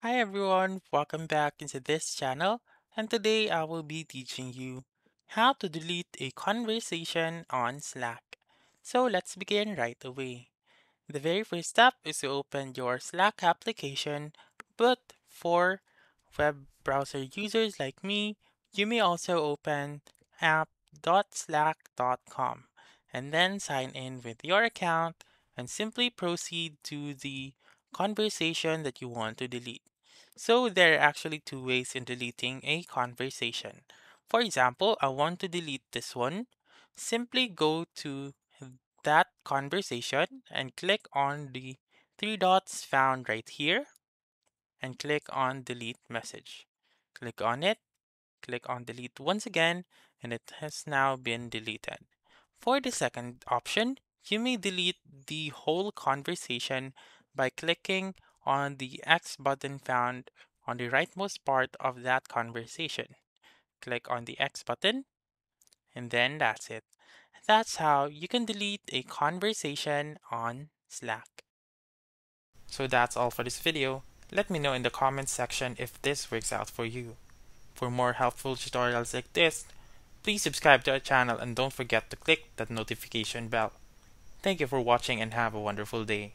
Hi everyone, welcome back into this channel and today I will be teaching you how to delete a conversation on Slack. So let's begin right away. The very first step is to open your Slack application but for web browser users like me, you may also open app.slack.com and then sign in with your account and simply proceed to the conversation that you want to delete. So there are actually two ways in deleting a conversation. For example, I want to delete this one. Simply go to that conversation and click on the three dots found right here and click on delete message. Click on it, click on delete once again, and it has now been deleted. For the second option, you may delete the whole conversation by clicking on the X button found on the rightmost part of that conversation. Click on the X button, and then that's it. That's how you can delete a conversation on Slack. So that's all for this video. Let me know in the comments section if this works out for you. For more helpful tutorials like this, please subscribe to our channel and don't forget to click that notification bell. Thank you for watching and have a wonderful day.